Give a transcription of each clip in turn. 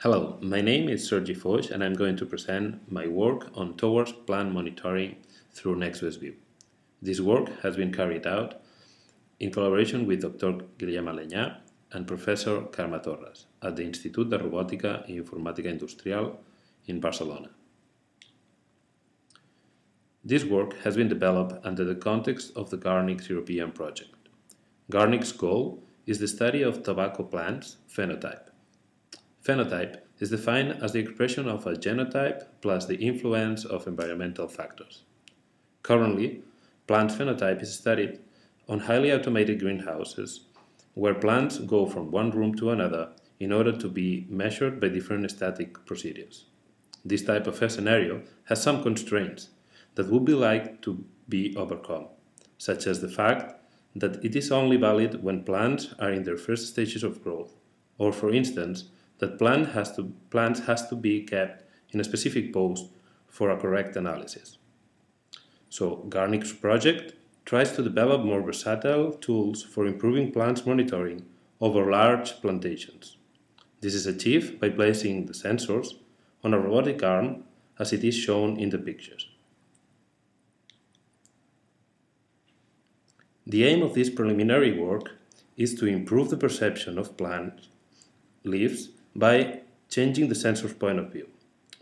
Hello, my name is Sergi Foix and I'm going to present my work on towards plant monitoring through Next Best View. This work has been carried out in collaboration with Dr. Guillem Alenyà and Professor Carme Torras at the Institut de Robòtica i Informàtica Industrial in Barcelona. This work has been developed under the context of the GARNICS European project. GARNICS's goal is the study of tobacco plants phenotype. Phenotype is defined as the expression of a genotype plus the influence of environmental factors. Currently, plant phenotype is studied on highly automated greenhouses where plants go from one room to another in order to be measured by different static procedures. This type of scenario has some constraints that would be like to be overcome, such as the fact that it is only valid when plants are in their first stages of growth, or for instance, that plant has to, plants has to be kept in a specific pose for a correct analysis. So GARNICS project tries to develop more versatile tools for improving plants monitoring over large plantations. This is achieved by placing the sensors on a robotic arm as it is shown in the pictures. The aim of this preliminary work is to improve the perception of plant leaves by changing the sensor's point of view.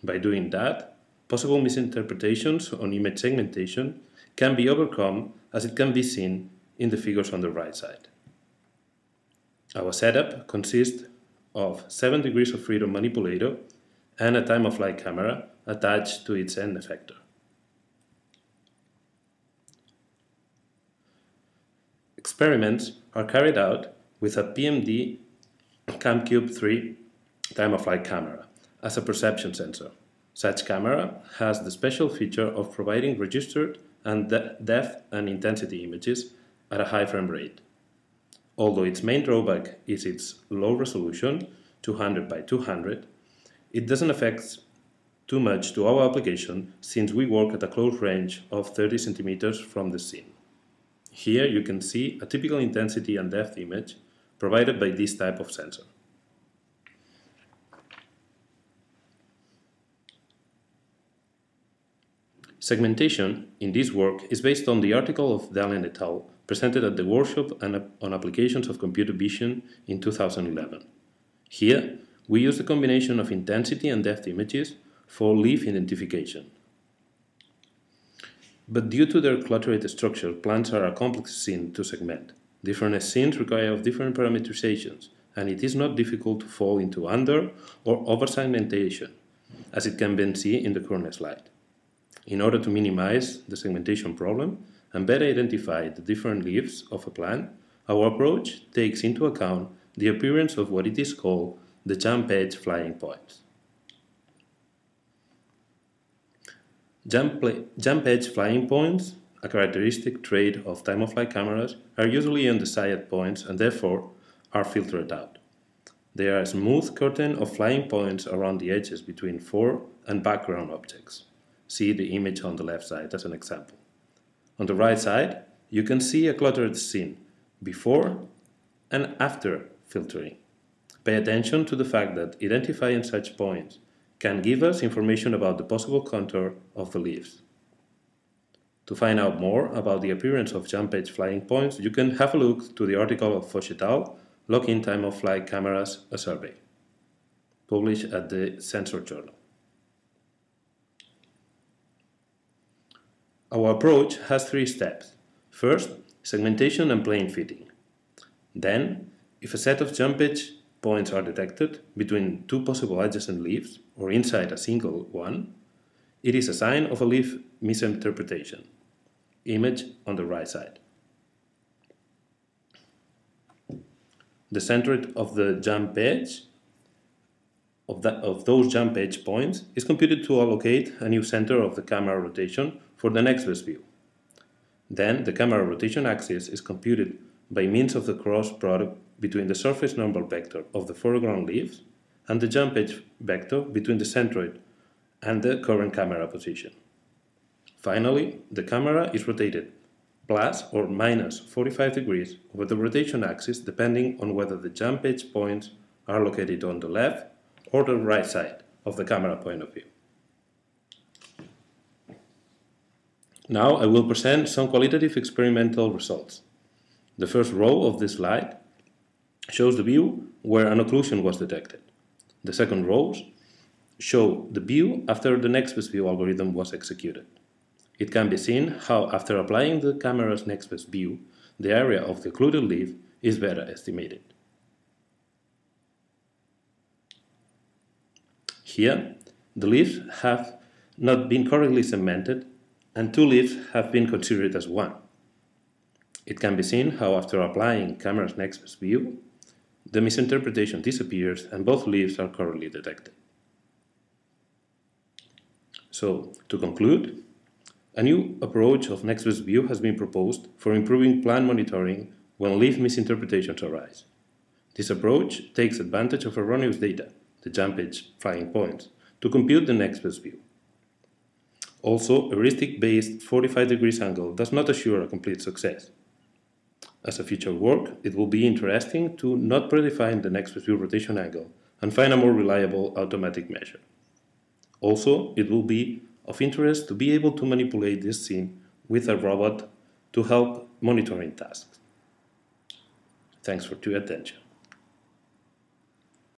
By doing that, possible misinterpretations on image segmentation can be overcome as it can be seen in the figures on the right side. Our setup consists of 7 degrees of freedom manipulator and a time-of-flight camera attached to its end effector. Experiments are carried out with a PMD CamCube 3 time-of-flight camera as a perception sensor. Such camera has the special feature of providing registered and de depth and intensity images at a high frame rate. Although its main drawback is its low resolution, 200 by 200, it doesn't affect too much to our application since we work at a close range of 30 centimeters from the scene. Here you can see a typical intensity and depth image provided by this type of sensor. Segmentation in this work is based on the article of Dellen et al. presented at the workshop on applications of computer vision in 2011. Here, we use a combination of intensity and depth images for leaf identification. But due to their cluttered structure, plants are a complex scene to segment. Different scenes require different parameterizations, and it is not difficult to fall into under or over segmentation, as it can be seen in the current slide. In order to minimize the segmentation problem and better identify the different leaves of a plant, our approach takes into account the appearance of what it is called the jump edge flying points. Jump, jump edge flying points, a characteristic trait of time-of-flight cameras, are usually undecided points and therefore are filtered out. They are a smooth curtain of flying points around the edges between fore and background objects. See the image on the left side as an example. On the right side, you can see a cluttered scene before and after filtering. Pay attention to the fact that identifying such points can give us information about the possible contour of the leaves. To find out more about the appearance of jump edge flying points, you can have a look to the article of Foix et al., Lock-in Time of Flight Cameras, a Survey, published at the Sensor Journal. Our approach has three steps. First, segmentation and plane fitting. Then, if a set of jump edge points are detected between two possible adjacent leaves or inside a single one, it is a sign of a leaf misinterpretation. Image on the right side. The center of the jump edge of, of those jump edge points is computed to allocate a new center of the camera rotation for the next best view. Then the camera rotation axis is computed by means of the cross product between the surface normal vector of the foreground leaves and the jump edge vector between the centroid and the current camera position. Finally, the camera is rotated plus or minus 45 degrees over the rotation axis depending on whether the jump edge points are located on the left the right side of the camera point of view. Now I will present some qualitative experimental results. The first row of this slide shows the view where an occlusion was detected. The second rows show the view after the next best view algorithm was executed. It can be seen how after applying the camera's next best view, the area of the occluded leaf is better estimated. Here, the leaves have not been correctly segmented and two leaves have been considered as one. It can be seen how after applying camera's next view, the misinterpretation disappears and both leaves are correctly detected. So, to conclude, a new approach of next view has been proposed for improving plant monitoring when leaf misinterpretations arise. This approach takes advantage of erroneous data, the jump edge flying points, to compute the next best view. Also, a heuristic-based 45 degrees angle does not assure a complete success. As a future work, it will be interesting to not predefine the next view rotation angle and find a more reliable automatic measure. Also, it will be of interest to be able to manipulate this scene with a robot to help monitoring tasks. Thanks for your attention.